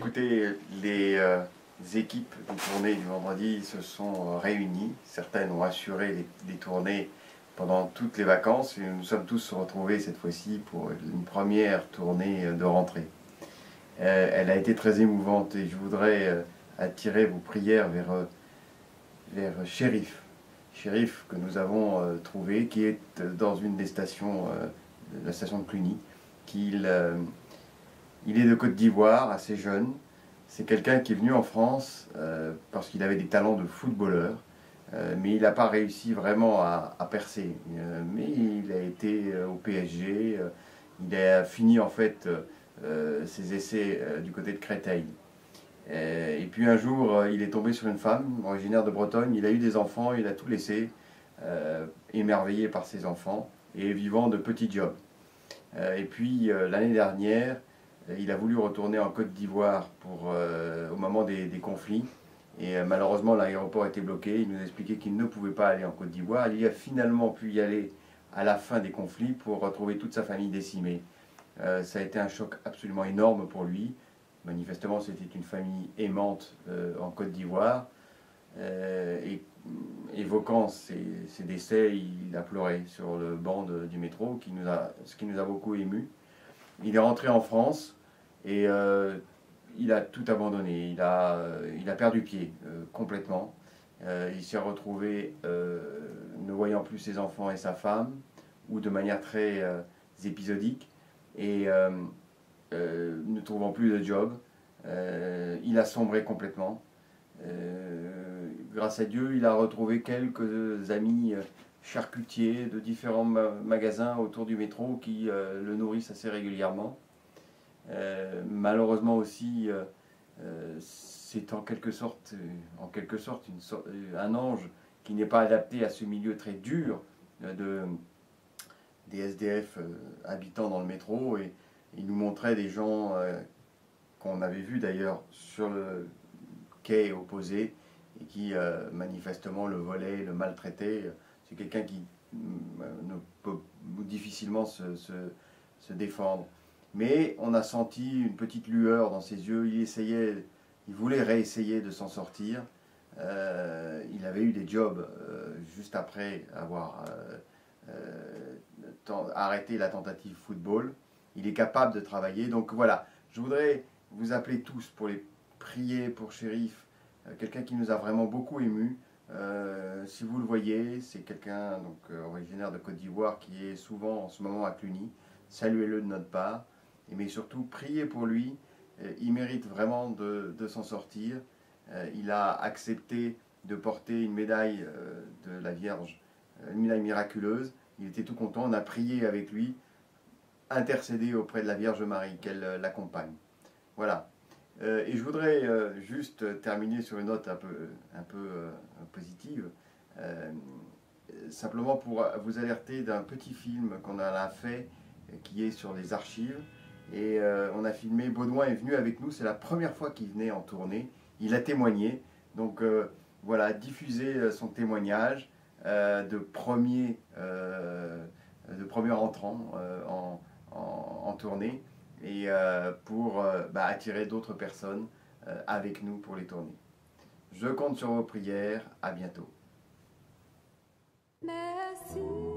écoutez, les, euh, équipes de tournée du vendredi se sont réunies. Certaines ont assuré les, tournées pendant toutes les vacances et nous sommes tous retrouvés cette fois-ci pour une première tournée de rentrée. Euh, elle a été très émouvante et je voudrais euh, attirer vos prières vers, vers Shérif. Shérif que nous avons trouvé, qui est dans une des stations, la station de Cluny, qu'il il est de Côte d'Ivoire, assez jeune. C'est quelqu'un qui est venu en France euh, parce qu'il avait des talents de footballeur, euh, mais il n'a pas réussi vraiment à, percer. Euh, mais il a été au PSG, il a fini en fait ses essais du côté de Créteil. Et, puis un jour, il est tombé sur une femme originaire de Bretagne, il a eu des enfants, il a tout laissé, émerveillé par ses enfants et vivant de petits jobs. et puis l'année dernière, il a voulu retourner en Côte d'Ivoire euh, au moment des, conflits. Et euh, malheureusement, l'aéroport était bloqué. Il nous a expliqué qu'il ne pouvait pas aller en Côte d'Ivoire. Il a finalement pu y aller à la fin des conflits pour retrouver toute sa famille décimée. Euh, ça a été un choc absolument énorme pour lui. Manifestement, c'était une famille aimante en Côte d'Ivoire. et évoquant ses, décès, il a pleuré sur le banc du métro, qui nous a, ce qui nous a beaucoup ému. Il est rentré en France et euh, il a tout abandonné. Il a, euh, il a perdu pied euh, complètement. il s'est retrouvé ne voyant plus ses enfants et sa femme, ou de manière très épisodique, et ne trouvant plus de job. il a sombré complètement. grâce à Dieu, il a retrouvé quelques amis charcutiers de différents magasins autour du métro qui le nourrissent assez régulièrement. Euh, malheureusement aussi, euh, euh, c'est en quelque sorte, en quelque sorte une un ange qui n'est pas adapté à ce milieu très dur de, des SDF habitants dans le métro. Et il nous montrait des gens qu'on avait vus d'ailleurs sur le quai opposé et qui manifestement le volaient, le maltraitaient. C'est quelqu'un qui ne peut difficilement se, se, défendre mais on a senti une petite lueur dans ses yeux. Il essayait, il voulait réessayer de s'en sortir. Euh, il avait eu des jobs euh, juste après avoir euh, arrêté la tentative football. Il est capable de travailler. Donc voilà, je voudrais vous appeler tous pour les prier pour Shérif, quelqu'un qui nous a vraiment beaucoup émus. Si vous le voyez, c'est quelqu'un donc originaire de Côte d'Ivoire qui est souvent en ce moment à Cluny. Saluez-le de notre part mais surtout priez pour lui. Euh, il mérite vraiment de, s'en sortir. Euh, il a accepté de porter une médaille euh, de la Vierge, une médaille miraculeuse. Il était tout content. On a prié avec lui, intercédé auprès de la Vierge Marie, qu'elle l'accompagne. Voilà. Et je voudrais juste terminer sur une note un peu, peu positive, simplement pour vous alerter d'un petit film qu'on a fait, qui est sur les archives. Et euh, on a filmé, Baudouin est venu avec nous, c'est la première fois qu'il venait en tournée. Il a témoigné, donc euh, voilà, diffuser euh, son témoignage de, premier, de premier entrant en, tournée et pour bah, attirer d'autres personnes avec nous pour les tournées. Je compte sur vos prières, à bientôt. Merci.